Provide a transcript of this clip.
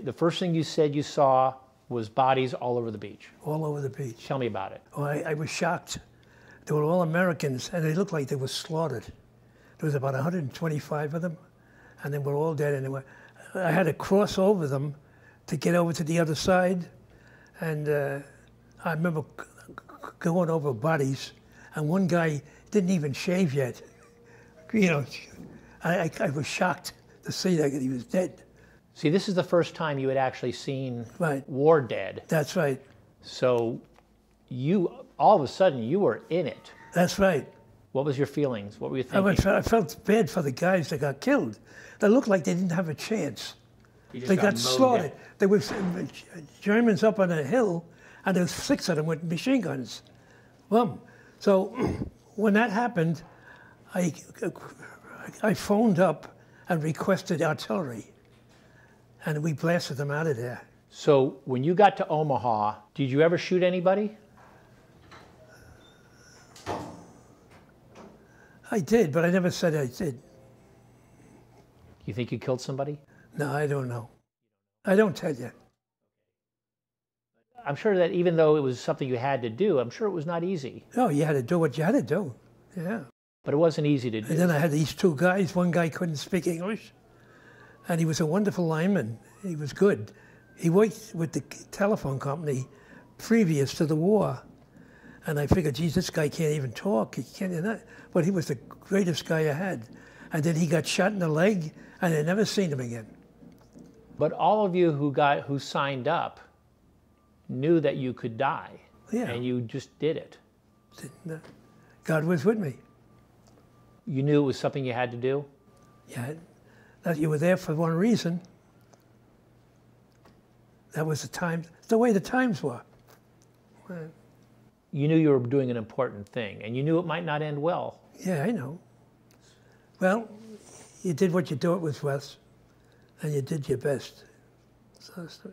The first thing you said you saw was bodies all over the beach. all over the beach. Tell me about it. Oh, I, I was shocked. They were all Americans, and they looked like they were slaughtered. There was about 125 of them, and they were all dead. And were, I had to cross over them to get over to the other side, and uh, I remember going over bodies, and one guy didn't even shave yet. You know, I, I, I was shocked to see that he was dead. See, this is the first time you had actually seen Right. war dead. That's right. So you, all of a sudden, you were in it. That's right. What was your feelings? What were you I, thinking? I felt bad for the guys that got killed. They looked like they didn't have a chance. They got mowed slaughtered. down. There was uh, Germans up on a hill, and there was six of them with machine guns. Boom. So when that happened, I, I phoned up and requested artillery, and we blasted them out of there. So when you got to Omaha, did you ever shoot anybody? I did, but I never said I did. You think you killed somebody? No, I don't know. I don't tell you. I'm sure that even though it was something you had to do, I'm sure it was not easy. No, you had to do what you had to do. Yeah. But it wasn't easy to do. And then I had these two guys. One guy couldn't speak English, and he was a wonderful lineman. He was good. He worked with the telephone company previous to the war, and I figured, geez, this guy can't even talk. He can't, you know, but he was the greatest guy I had. And then he got shot in the leg, and I never seen him again. But all of you who got who signed up knew that you could die, Yeah. and you just did it. Uh, God was with me. You knew it was something you had to do. Yeah, that you were there for one reason. That was the time, the way the times were. You knew you were doing an important thing, and you knew it might not end well. Yeah, I know. Well, you did what you do it with, Wes, and you did your best. So, so